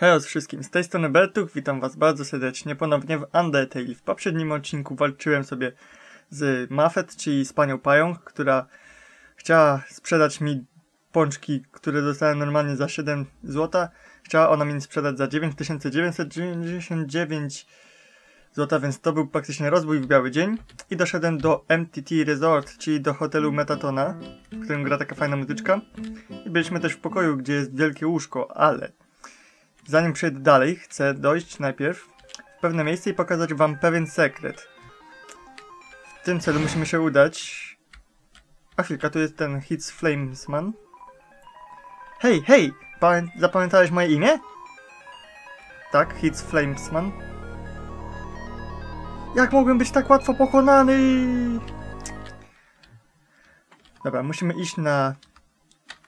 Hej wszystkim, z tej strony Bertuch, witam was bardzo serdecznie ponownie w Undertale. W poprzednim odcinku walczyłem sobie z Mafet, czyli z panią Pająk, która chciała sprzedać mi pączki, które dostałem normalnie za 7 zł. Chciała ona mi sprzedać za 9999 zł, więc to był praktycznie rozbój w biały dzień. I doszedłem do MTT Resort, czyli do hotelu Metatona, w którym gra taka fajna muzyczka. I byliśmy też w pokoju, gdzie jest wielkie łóżko, ale Zanim przejdę dalej, chcę dojść najpierw w pewne miejsce i pokazać wam pewien sekret. W tym celu musimy się udać... A chwilka, tu jest ten Hits Flamesman. Hej, hej! Pamię zapamiętałeś moje imię? Tak, Hits Flamesman. Jak mogłem być tak łatwo pokonany? Dobra, musimy iść na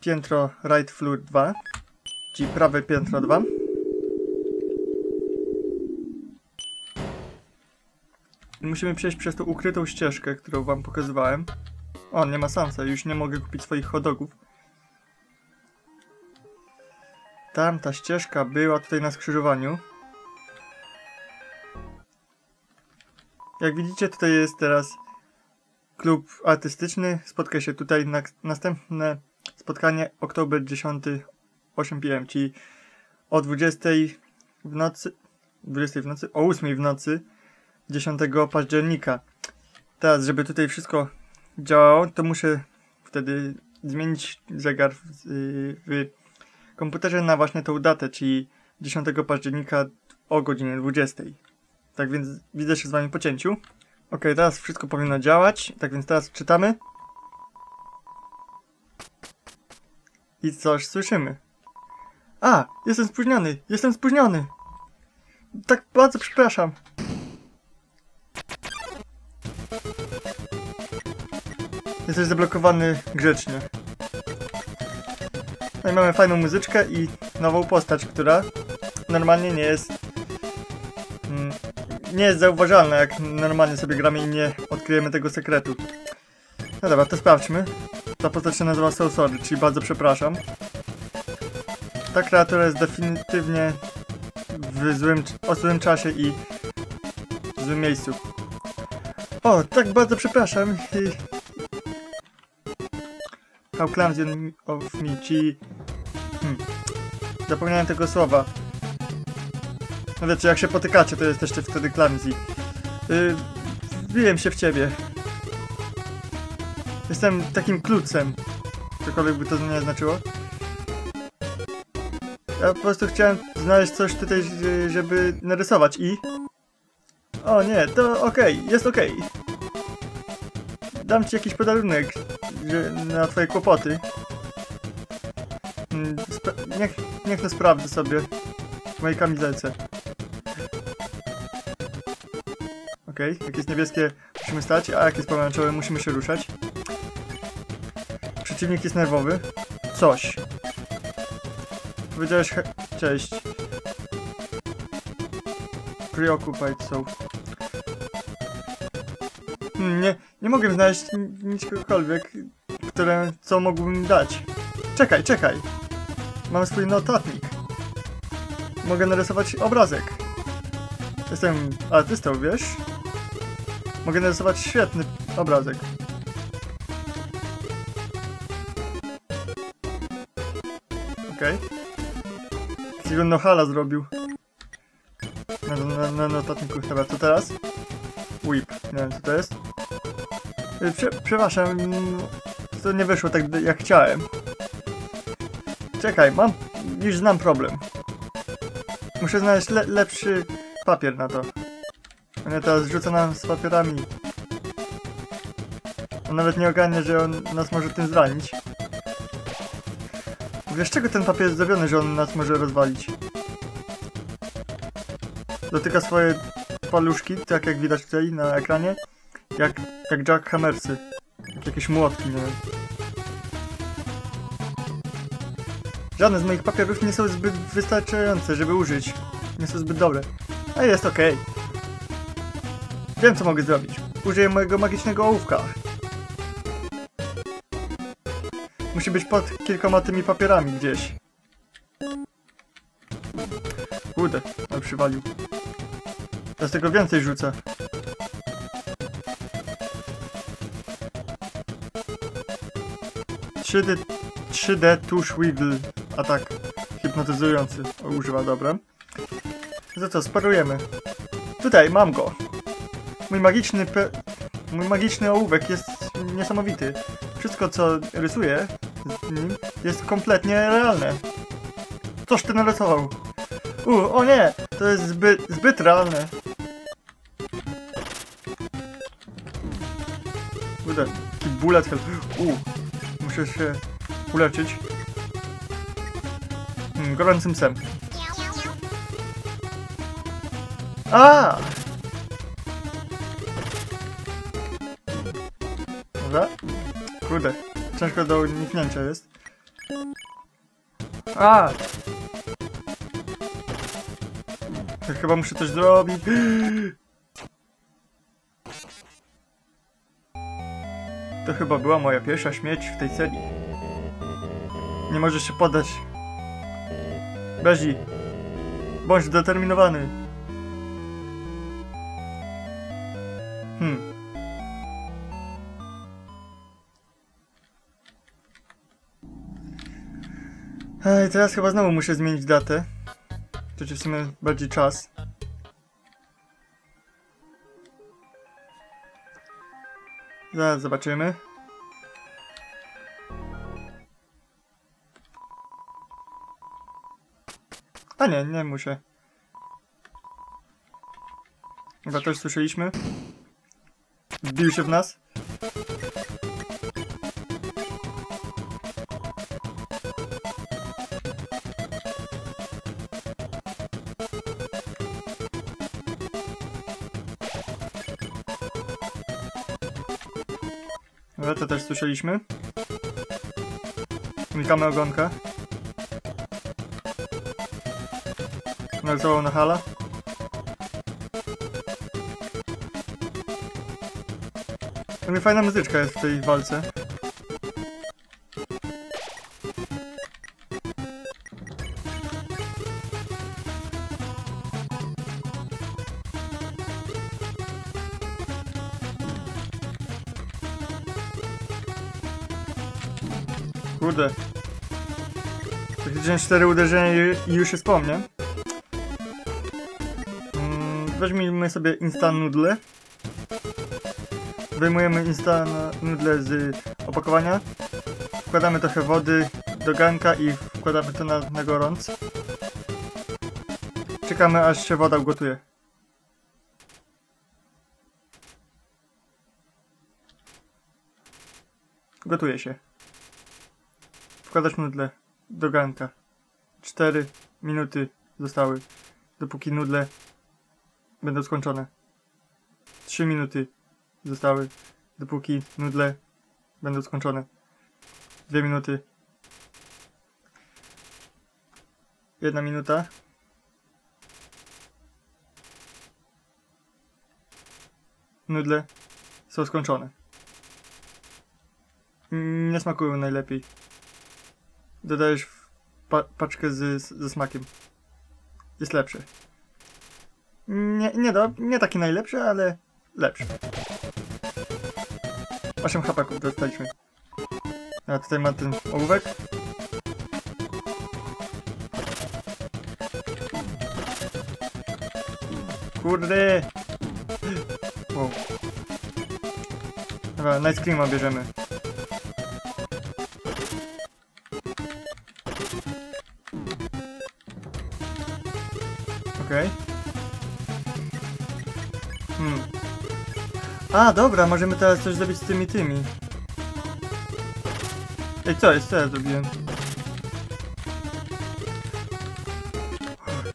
piętro Right Floor 2, czyli prawe piętro 2. Musimy przejść przez tą ukrytą ścieżkę, którą wam pokazywałem. O, nie ma sansa, już nie mogę kupić swoich hodogów. Tamta ścieżka była tutaj na skrzyżowaniu. Jak widzicie, tutaj jest teraz klub artystyczny. Spotka się tutaj na następne spotkanie oktober 10 8 pm, czyli o 20 w nocy, 20 w nocy, o 8 w nocy 10 października. Teraz, żeby tutaj wszystko działało, to muszę wtedy zmienić zegar w, w komputerze na właśnie tą datę, czyli 10 października o godzinie 20. Tak więc widzę się z wami po cięciu. Ok, teraz wszystko powinno działać. Tak więc teraz czytamy. I coś słyszymy. A, jestem spóźniony, jestem spóźniony. Tak bardzo przepraszam. Jesteś zablokowany grzecznie. No i mamy fajną muzyczkę i nową postać, która normalnie nie jest... Mm, nie jest zauważalna, jak normalnie sobie gramy i nie odkryjemy tego sekretu. No dobra, to sprawdźmy. Ta postać się nazywa So Sorry, czyli bardzo przepraszam. Ta kreatura jest definitywnie w złym, o złym czasie i w złym miejscu. O, tak bardzo przepraszam. How of me, ci... Hmm. Zapomniałem tego słowa. No wiecie, jak się potykacie, to jesteście wtedy clumsy. Yy, wbiłem się w ciebie. Jestem takim klucem. Cokolwiek by to nie znaczyło. Ja po prostu chciałem znaleźć coś tutaj, żeby narysować i... O nie, to okej, okay, jest okej. Okay. Dam ci jakiś podarunek na twoje kłopoty. Mm, niech, niech to sprawdzę sobie w mojej kamizelce. Okej, okay. jak jest niebieskie musimy stać, a jak jest pomarańczowe musimy się ruszać. Przeciwnik jest nerwowy. Coś. Powiedziałeś cześć. Preoccupied so. Hmm, nie, nie mogę znaleźć niczegokolwiek, które, co mógłbym dać. Czekaj, czekaj. Mam swój notatnik. Mogę narysować obrazek. Jestem artystą, wiesz? Mogę narysować świetny obrazek. Okej. Okay. Takiego nohala zrobił. Na, na, na notatniku chyba. Co teraz? Whip. Nie wiem co to jest. Prze, przepraszam. To nie wyszło tak jak chciałem. Czekaj, mam... Już znam problem. Muszę znaleźć le lepszy papier na to. On teraz rzuca nam z papierami. On nawet nie ogarnia, że on nas może tym zranić. Wiesz czego ten papier jest zrobiony, że on nas może rozwalić? Dotyka swoje paluszki, tak jak widać tutaj na ekranie, jak, jak Jack Hammersy. Jak jakieś młotki, nie wiem. Żadne z moich papierów nie są zbyt wystarczające, żeby użyć. Nie są zbyt dobre. A jest okej. Okay. Wiem co mogę zrobić. Użyję mojego magicznego ołówka. Musi być pod kilkoma tymi papierami gdzieś. Kurde, ale przywalił. Teraz tego więcej rzucę. Trzy d 3D tush wiggle atak hipnotyzujący używa, dobra. Za co, sparujemy. Tutaj, mam go. Mój magiczny pe... Mój magiczny ołówek jest niesamowity. Wszystko, co rysuję z nim, jest kompletnie realne. Coś ty narysował? U, o nie! To jest zbyt, zbyt realne. Kurde, bullet hell. U, muszę się uleczyć. Mm, gorącym psem. A! Dobra. Kurde, ciężko do uniknięcia jest. A! To chyba muszę coś zrobić. To chyba była moja pierwsza śmierć w tej serii. Nie możesz się poddać. Bezi, bądź zdeterminowany. Hmm. Ej, teraz chyba znowu muszę zmienić datę. To ci w sumie bardziej czas. Zaraz zobaczymy. A nie, nie muszę. Chyba też słyszeliśmy. Wbił się w nas. Też słyszeliśmy. Witamy ogonka. Narysował na hala. Ale fajna muzyczka jest w tej walce. Faktycznie cztery uderzenia i- już jest po mnie. Mm, Weźmiemy sobie instant noodle. Wyjmujemy instant noodle z opakowania. Wkładamy trochę wody do garnka i wkładamy to na, na gorąc. Czekamy aż się woda ugotuje. Gotuje się. Wkładać nudle do garnka. 4 minuty zostały, dopóki nudle będą skończone. 3 minuty zostały, dopóki nudle będą skończone. 2 minuty. 1 minuta. Nudle są skończone. Nie smakują najlepiej dodajesz w pa paczkę z, ze smakiem. Jest lepszy. Nie, nie, do, nie taki najlepszy, ale lepszy. 8 hapaków dostaliśmy. A tutaj ma ten ołówek. Kurde! Wow. Dobra, Night Creama bierzemy. Okej. Hmm. A, dobra, możemy teraz coś zrobić z tymi tymi. Ej, co jest? Co ja zrobiłem?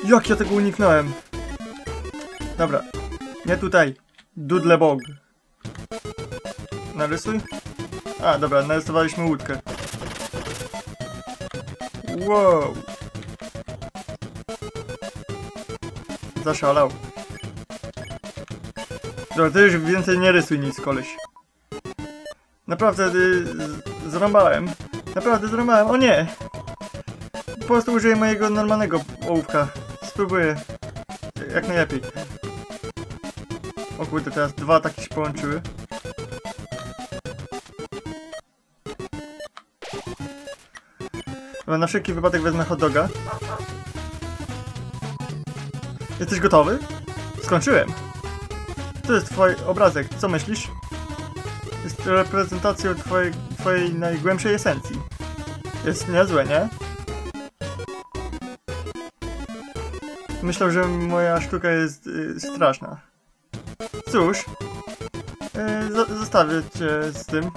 Jak ja tego uniknąłem? Dobra. Nie tutaj. Dudlebog. Narysuj. A, dobra, narysowaliśmy łódkę. Wow. Zaszalał. Dobra, ty już więcej nie rysuj nic, koleś. Naprawdę y, zrąbałem. Naprawdę zrąbałem. O nie! Po prostu użyję mojego normalnego ołówka. Spróbuję jak najlepiej. O kurde, teraz dwa ataki się połączyły. Na wszelki wypadek wezmę hot doga. Jesteś gotowy? Skończyłem. To jest twój obrazek, co myślisz? Jest reprezentacją twojej, twojej najgłębszej esencji. Jest niezłe, nie? Myślał, że moja sztuka jest y, straszna. Cóż, y, zo- zostawię cię z tym.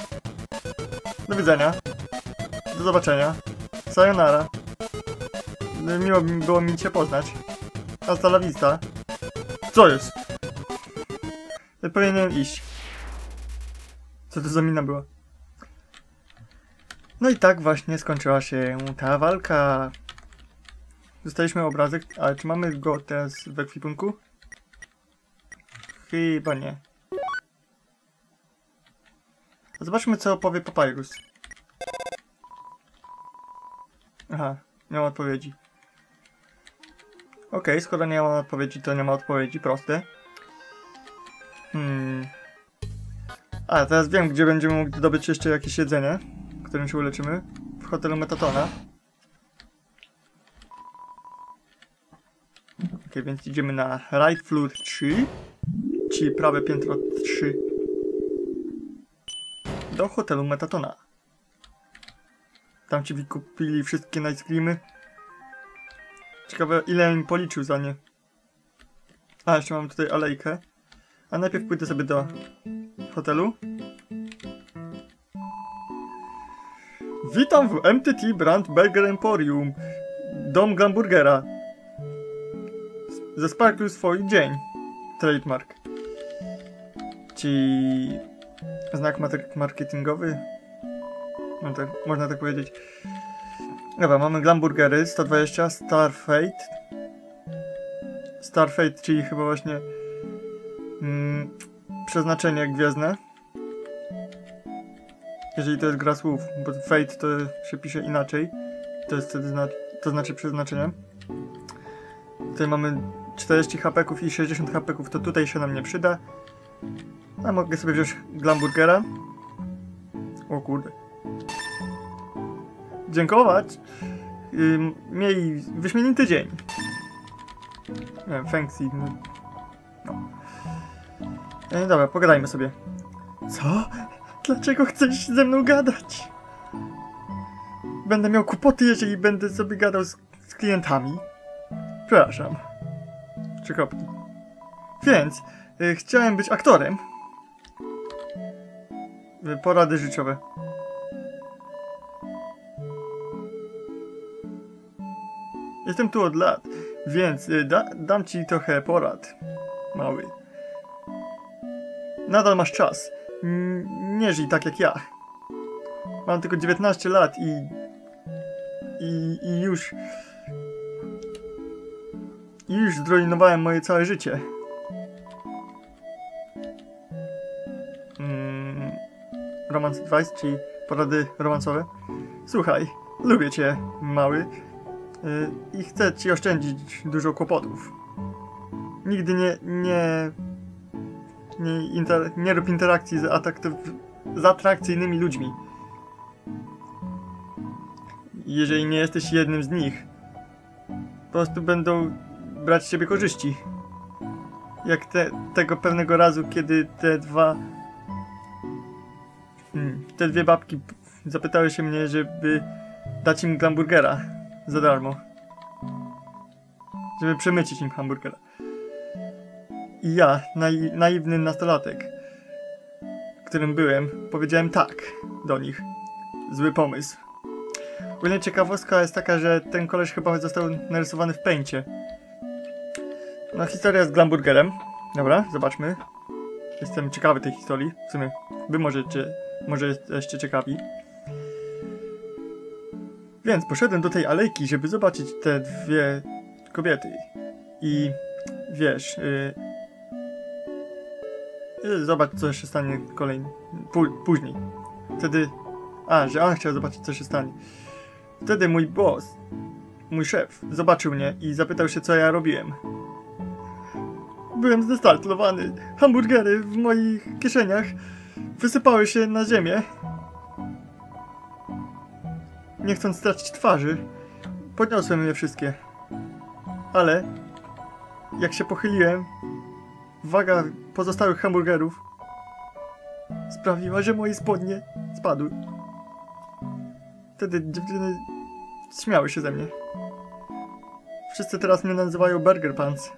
Do widzenia. Do zobaczenia. Sayonara. Y, Miło mi było mi cię poznać. Hasta la vista. Co jest? Ja powinienem iść. Co to za mina była? No i tak właśnie skończyła się ta walka. Dostaliśmy obrazek, ale czy mamy go teraz w ekwipunku? Chyba nie. Zobaczmy co powie Papyrus. Aha, nie ma odpowiedzi. Okej, skoro nie ma odpowiedzi, to nie ma odpowiedzi, proste. Hmm. A, teraz wiem, gdzie będziemy mogli zdobyć jeszcze jakieś jedzenie, którym się uleczymy. W hotelu Metatona. Ok, więc idziemy na right floor 3, czyli prawe piętro 3. Do hotelu Metatona. Tam ci wykupili wszystkie night creamy. Ciekawe, ile im policzył za nie. A, jeszcze mam tutaj alejkę. A najpierw pójdę sobie do hotelu. Witam w MTT Brand Burger Emporium. Dom Gamburgera. Zasparkluj swój dzień. Trademark. Ci znak mar- marketingowy. No tak, można tak powiedzieć. Dobra, mamy Glamburgery 120, Starfate. Starfate, czyli chyba właśnie mm, przeznaczenie gwiezdne. Jeżeli to jest gra słów, bo Fate to się pisze inaczej. To jest wtedy zna to znaczy przeznaczenie. Tutaj mamy 40 hapeków i 60 hapeków, to tutaj się nam nie przyda. A mogę sobie wziąć Glamburgera. O kurde. Dziękować. Miej wyśmienity dzień. Nie wiem, fancy. No. no. E, dobra, pogadajmy sobie. Co? Dlaczego chcesz ze mną gadać? Będę miał kłopoty, jeżeli będę sobie gadał z, z klientami. Przepraszam. Trzy kropki. Więc, y, chciałem być aktorem. Y, porady życiowe. Jestem tu od lat, więc y, da, dam ci trochę porad, mały. Nadal masz czas. Nie żyj tak jak ja. Mam tylko 19 lat i... I, i już... I już zrujnowałem moje całe życie. Mm, romance advice, czyli porady romansowe. Słuchaj, lubię cię, mały. Y, i chcę ci oszczędzić dużo kłopotów. Nigdy nie, nie, nie, inter, nie rób interakcji z, atraktyw, z atrakcyjnymi ludźmi. Jeżeli nie jesteś jednym z nich, po prostu będą brać z ciebie korzyści. Jak te, tego pewnego razu, kiedy te dwa. Hmm, te dwie babki zapytały się mnie, żeby dać im hamburgera za darmo. Żeby przemycić im hamburgera. I ja, nai naiwny nastolatek, którym byłem, powiedziałem tak do nich. Zły pomysł. Ogólnie ciekawostka jest taka, że ten koleś chyba został narysowany w pęcie. No, historia z Glamburgerem. Dobra, zobaczmy. Jestem ciekawy tej historii. W sumie, wy możecie, może jesteście ciekawi. Więc poszedłem do tej alejki, żeby zobaczyć te dwie kobiety. I wiesz, y, y, zobacz co się stanie kolejny, pó- później. Wtedy, a, że on chciał zobaczyć co się stanie. Wtedy mój boss mój szef zobaczył mnie i zapytał się, co ja robiłem. Byłem zdestartowany. Hamburgery w moich kieszeniach wysypały się na ziemię. Nie chcąc stracić twarzy, podniosłem je wszystkie. Ale jak się pochyliłem, waga pozostałych hamburgerów sprawiła, że moje spodnie spadły. Wtedy dziewczyny śmiały się ze mnie. Wszyscy teraz mnie nazywają Burger Pants.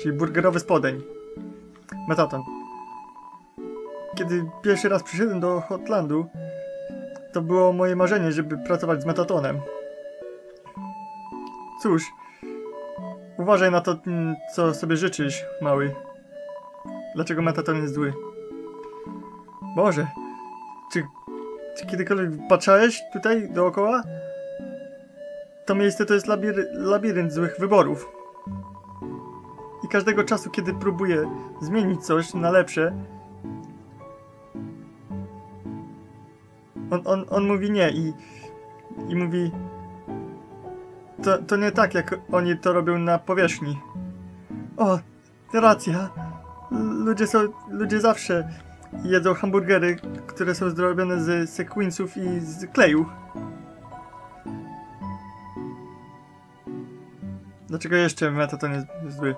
Czyli burgerowy spodeń. Metaton. Kiedy pierwszy raz przyszedłem do Hotlandu, to było moje marzenie, żeby pracować z Metatonem. Cóż, uważaj na to, mm, co sobie życzysz, mały. Dlaczego Metaton jest zły? Boże, czy, czy kiedykolwiek patrzałeś tutaj dookoła? To miejsce to jest labiry labirynt złych wyborów. I każdego czasu, kiedy próbuję zmienić coś na lepsze, on, on, on mówi nie i, i mówi to, to nie tak, jak oni to robią na powierzchni. O, racja. Ludzie są, ludzie zawsze jedzą hamburgery, które są zrobione z sekwinsów i z kleju. Dlaczego jeszcze metaton jest zły?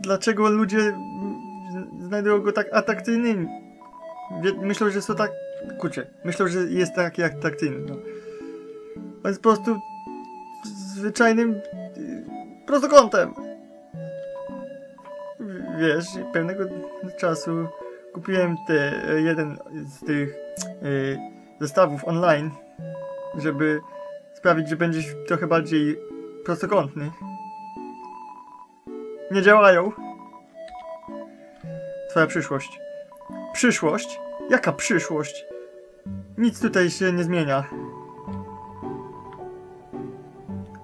Dlaczego ludzie znajdują go tak atrakcyjnym? Myślą, że są tak... Kurczę, myślą, że jest taki atrakcyjny, no. On jest po prostu zwyczajnym y, prostokątem. Wiesz, pewnego czasu kupiłem te, jeden z tych y, zestawów online, żeby sprawić, że będziesz trochę bardziej prostokątny. Nie działają. Twoja przyszłość. Przyszłość? Jaka przyszłość? Nic tutaj się nie zmienia.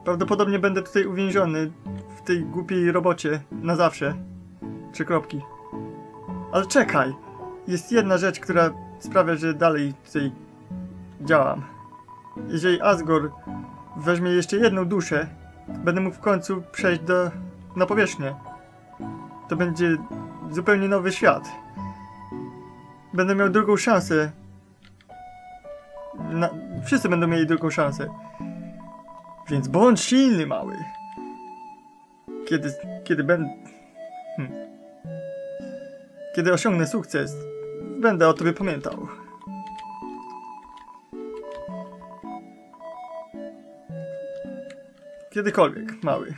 Prawdopodobnie będę tutaj uwięziony w tej głupiej robocie na zawsze. Trzy kropki. Ale czekaj! Jest jedna rzecz, która sprawia, że dalej tutaj działam. Jeżeli Asgore weźmie jeszcze jedną duszę, będę mógł w końcu przejść do, na powierzchnię. To będzie zupełnie nowy świat. Będę miał drugą szansę. Na, wszyscy będą mieli drugą szansę. Więc bądź silny, mały. Kiedy, kiedy będę... Hmm. Kiedy osiągnę sukces, będę o tobie pamiętał. Kiedykolwiek, mały.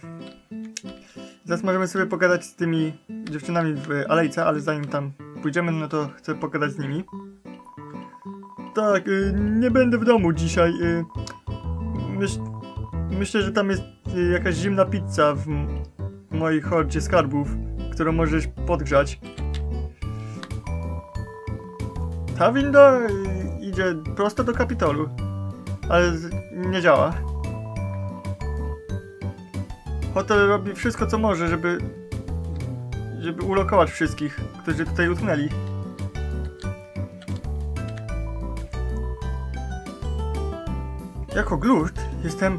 Teraz możemy sobie pogadać z tymi dziewczynami w alejce, ale zanim tam pójdziemy, no to chcę pogadać z nimi. Tak, y, nie będę w domu dzisiaj. Y, myśl, myślę, że tam jest y, jakaś zimna pizza w mojej hordzie skarbów, którą możesz podgrzać. Ta winda idzie prosto do Kapitolu, ale nie działa. Hotel robi wszystko, co może, żeby żeby ulokować wszystkich, którzy tutaj utknęli. Jako glut jestem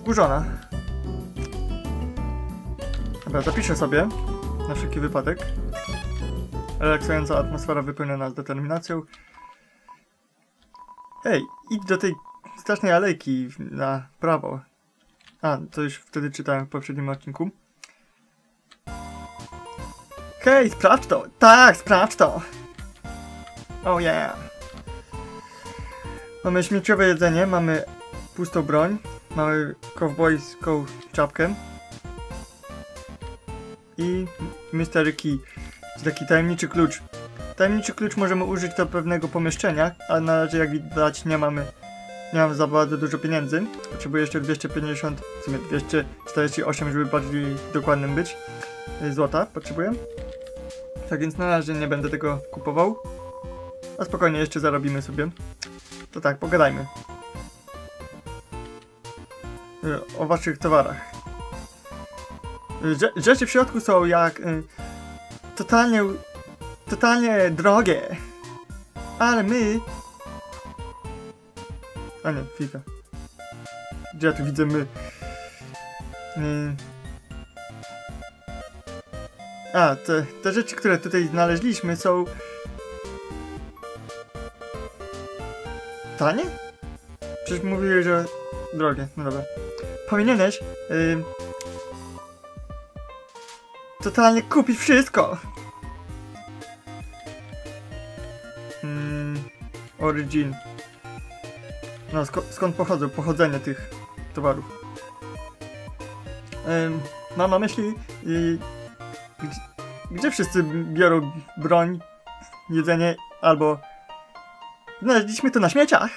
wkurzona. Dobra, zapiszę sobie na wszelki wypadek. Relaksująca atmosfera wypełnia nas determinacją. Ej, idź do tej strasznej alejki na prawo. A, to już wtedy czytałem w poprzednim odcinku. Hej, sprawdź to! Tak, sprawdź to! Oh yeah! Mamy śmieciowe jedzenie, mamy pustą broń, mamy kowbojską czapkę i Mystery Key, czyli taki tajemniczy klucz. Tajemniczy klucz możemy użyć do pewnego pomieszczenia, ale na razie jak widać nie mamy nie mam za bardzo dużo pieniędzy. Potrzebuję jeszcze 250, w sumie 248, żeby bardziej dokładnym być. Złota potrzebuję. Tak więc na razie nie będę tego kupował. A spokojnie jeszcze zarobimy sobie. To tak, pogadajmy. Y, O waszych towarach. Rze rzeczy w środku są jak... Y, totalnie... Totalnie drogie. Ale my... A nie, chwilkę. Gdzie ja tu widzę my? A, te, te rzeczy, które tutaj znaleźliśmy są... Tanie? Przecież mówiłeś, że drogie. No dobra. Powinieneś... Yy, totalnie kupić wszystko! Mm, origin. No, skąd pochodzą? Pochodzenie tych towarów. Mam na myśli, y, gdzie, wszyscy biorą broń, jedzenie albo... Znaleźliśmy to na śmieciach.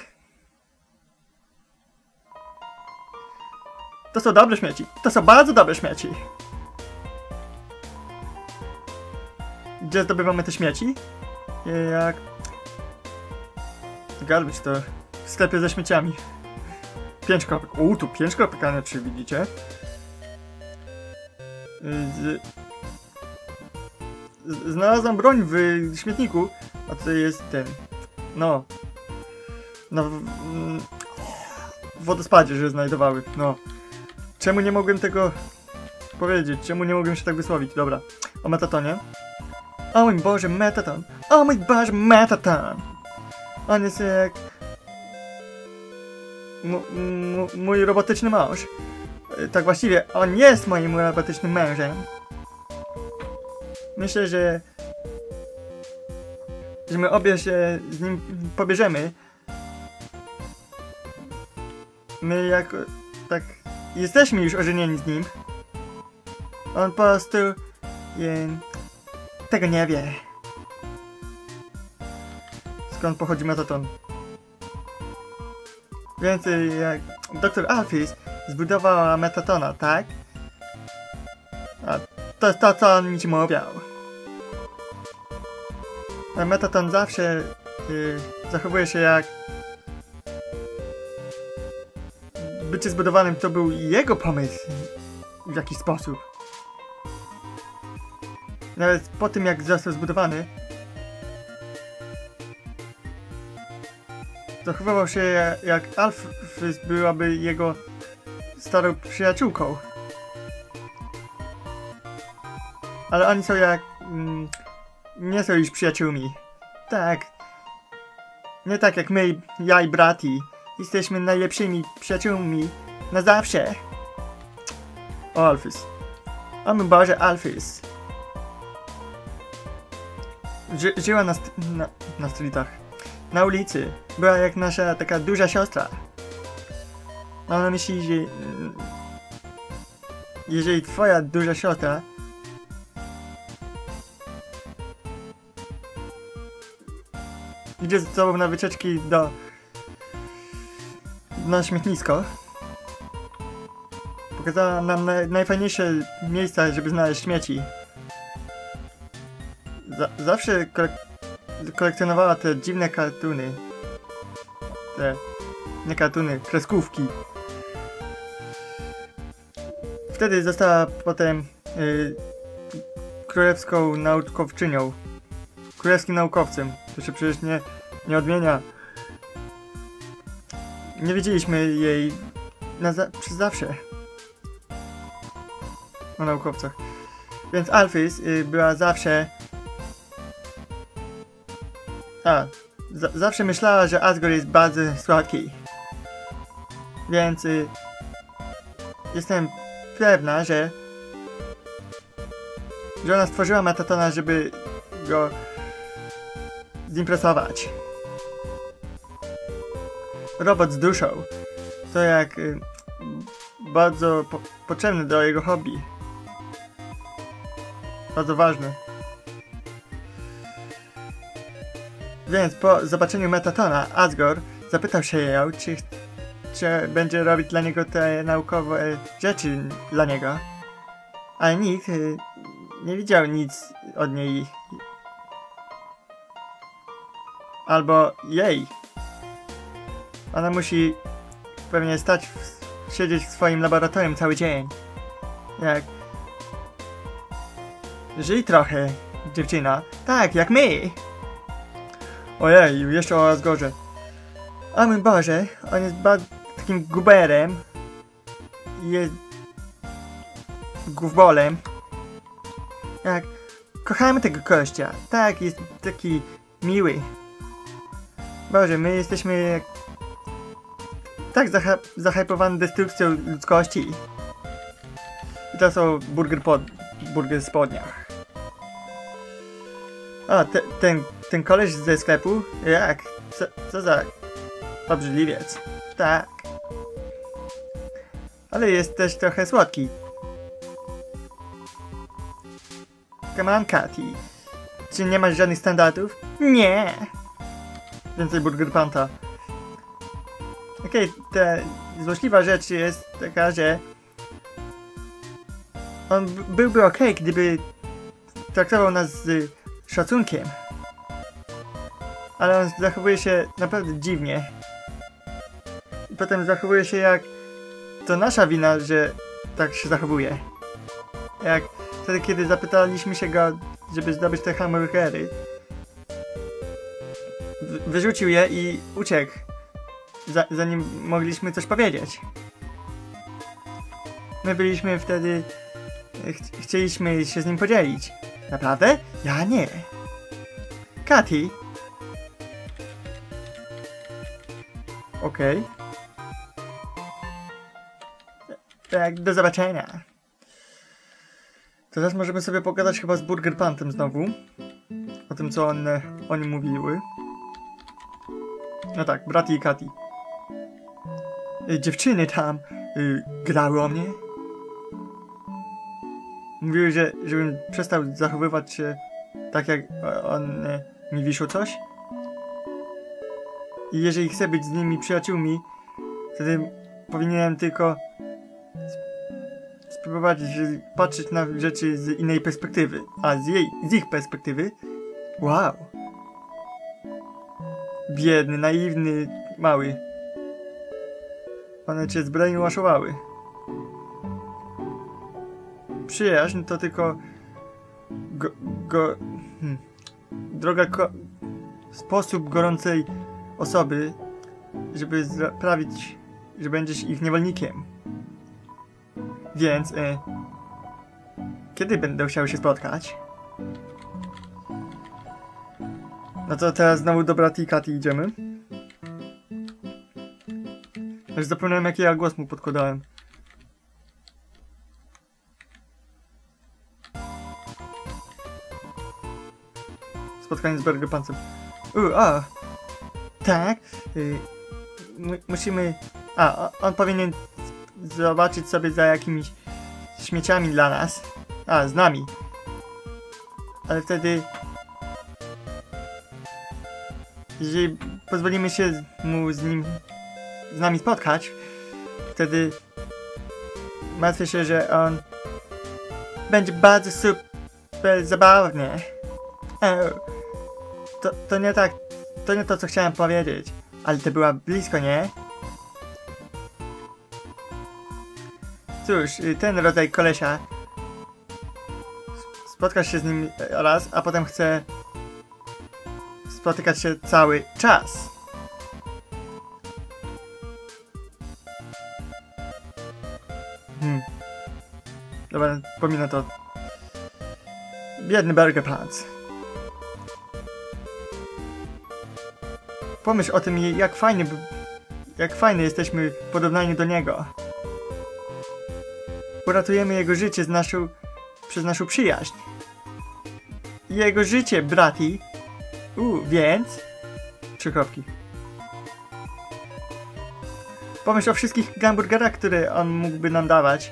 To są dobre śmieci. To są bardzo dobre śmieci. Gdzie zdobywamy te śmieci? Jak... Garbage to w sklepie ze śmieciami. 5 kropek. U, tu 5 kropek, 3, widzicie? Z... Z... Znalazłem broń w śmietniku, a to jest ten... No... No... W wodospadzie, że znajdowały, no. Czemu nie mogłem tego powiedzieć? Czemu nie mogłem się tak wysłowić? Dobra. O metatonie. O mój Boże, metaton! O mój Boże, metaton! On jest jak... M mój robotyczny mąż. Tak właściwie, on jest moim robotycznym mężem. Myślę, że... że my obie się z nim pobierzemy. My jako... tak... jesteśmy już ożenieni z nim. On po prostu... Je, tego nie wie. Skąd pochodzi metaton? Więc y, jak dr Alphys zbudowała metatona, tak? A to jest to, co mi ci mówił. A metaton zawsze y, zachowuje się jak... Bycie zbudowanym to był jego pomysł w jakiś sposób. Nawet po tym jak został zbudowany, zachowywał się jak, Alphys byłaby jego starą przyjaciółką. Ale oni są jak... Mm, nie są już przyjaciółmi. Tak. Nie tak jak my, ja i Brati. Jesteśmy najlepszymi przyjaciółmi na zawsze. O Alphys. O mój Boże, Alphys. Ży żyła na, st na, na streetach. Na ulicy. Była jak nasza taka duża siostra. Mam na myśli, że... Jeżeli twoja duża siostra... Idzie z tobą na wycieczki do... Na śmietnisko. Pokazała nam na, najfajniejsze miejsca, żeby znaleźć śmieci. Za zawsze kolek kolekcjonowała te dziwne kartuny. Te... Nie kartuny, kreskówki. Wtedy została potem yy, królewską naukowczynią. Królewskim naukowcem. To się przecież nie, nie odmienia. Nie wiedzieliśmy jej na za przez zawsze. O naukowcach. Więc Alphys y, była zawsze a, zawsze myślała, że Asgore jest bardzo słodki. Więc y, jestem pewna, że że ona stworzyła Metatona, żeby go zimpresować. Robot z duszą to jak y, bardzo po potrzebny do jego hobby. Bardzo ważny. Więc po zobaczeniu Metatona, Asgore zapytał się ją, czy, czy będzie robić dla niego te naukowe rzeczy dla niego. Ale nikt y, nie widział nic od niej. Albo jej. Ona musi pewnie stać, w, siedzieć w swoim laboratorium cały dzień. Jak... Żyj trochę, dziewczyna. Tak, jak my. Ojej, jeszcze o Asgorze. O mój Boże, on jest takim guberem. Jest główbolem. Jak kochamy tego kościa. Tak, jest taki miły. Boże, my jesteśmy jak... tak zaha zahypowani destrukcją ludzkości. I to są burger pod... burger spodniach. A, te, ten, ten koleś ze sklepu? Jak? Co, co za obrzydliwiec. Tak. Ale jest też trochę słodki. Come on, Katy. Czy nie masz żadnych standardów? Nie. Więcej Burger Panta. Okej, okay, ta złośliwa rzecz jest taka, że on byłby ok, gdyby traktował nas z szacunkiem. Ale on zachowuje się naprawdę dziwnie. I potem zachowuje się jak... To nasza wina, że tak się zachowuje. Jak wtedy, kiedy zapytaliśmy się go, żeby zdobyć te hamburgery. Wyrzucił je i uciekł. Zanim mogliśmy coś powiedzieć. My byliśmy wtedy... Ch chcieliśmy się z nim podzielić. Naprawdę? Ja nie. Katy? Okej. Okay. Tak, do zobaczenia. Teraz możemy sobie pogadać chyba z Burger Pantem znowu. O tym, co one, oni mówiły. No tak, Brati i Kati. Y, dziewczyny tam y, grały o mnie. Mówiły, że żebym przestał zachowywać się tak, jak one mi wiszą coś. I jeżeli chcę być z nimi przyjaciółmi, wtedy powinienem tylko spróbować patrzeć na rzeczy z innej perspektywy. A z jej, z ich perspektywy, wow. Biedny, naiwny, mały. One cię zbrainwashowały. Przyjaźń to tylko go, go, hmm, droga ko sposób gorącej osoby, żeby sprawić, że będziesz ich niewolnikiem. Więc, y, kiedy będę chciał się spotkać? No to teraz znowu do Brati i Kati idziemy. Już zapomniałem jaki ja głos mu podkładałem. Spotkanie z Burger Pancem. U, a! Tak? Y, musimy... A, on powinien zobaczyć sobie za jakimiś śmieciami dla nas. A, z nami. Ale wtedy... Jeżeli pozwolimy się mu z nim... z nami spotkać, wtedy martwię się, że on będzie bardzo super zabawny. To, to nie tak, to nie to co chciałem powiedzieć, ale to była blisko, nie? Cóż, y, ten rodzaj kolesia spotkasz się z nim raz, a potem chce spotykać się cały czas. Dobra, pominę to. Biedny Burger Pants. Pomyśl o tym, jak fajnie, jak fajnie jesteśmy porównani do niego. Uratujemy jego życie z naszą, przez naszą przyjaźń. Jego życie, brati. U, więc... Trzy kropki. Pomyśl o wszystkich hamburgerach, które on mógłby nam dawać.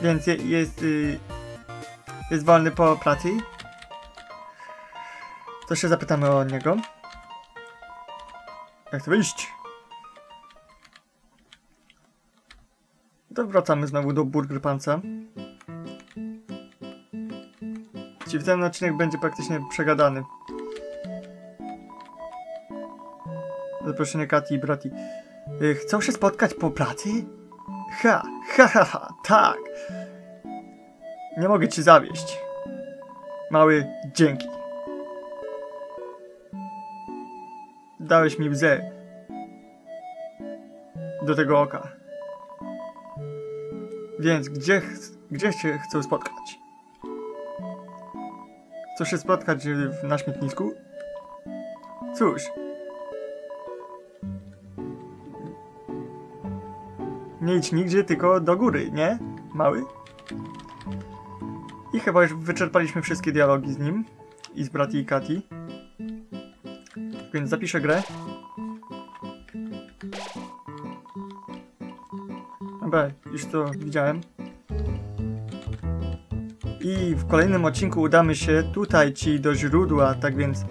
Więc je, jest... Y, jest wolny po pracy. To się zapytamy o niego. Jak to wyjść? To wracamy znowu do Burger Panca. Czyli ten odcinek będzie praktycznie przegadany. Zaproszenie Kati i Brati. Y, chcą się spotkać po pracy? Ha, ha, ha, ha, tak. Nie mogę ci zawieść. Mały, dzięki. Dałeś mi łzę do tego oka. Więc gdzie, gdzie się chcą spotkać? Chcą się spotkać na śmietnisku? Cóż. Nie idź nigdzie, tylko do góry, nie? Mały? I chyba już wyczerpaliśmy wszystkie dialogi z nim i z Brati i Kati. Więc zapiszę grę. Dobra, już to widziałem. I w kolejnym odcinku udamy się tutaj ci do źródła, tak więc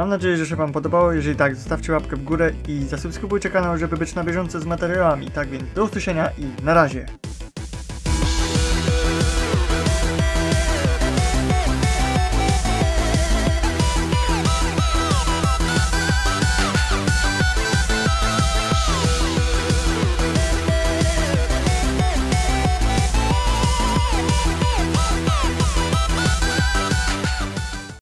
mam nadzieję, że się wam podobało. Jeżeli tak, zostawcie łapkę w górę i zasubskrybujcie kanał, żeby być na bieżąco z materiałami. Tak więc do usłyszenia i na razie.